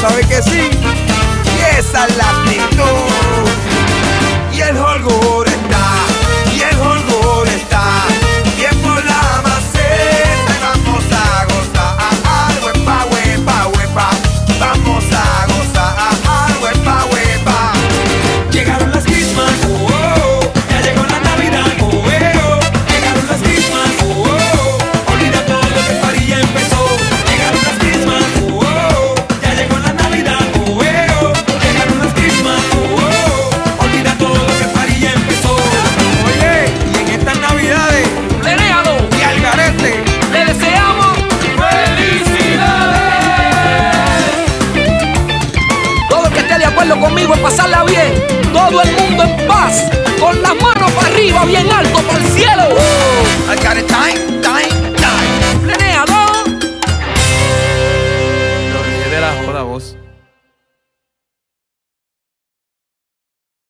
sabe que sí. Y esa. acuerdo conmigo pasarla bien. Todo el mundo en paz.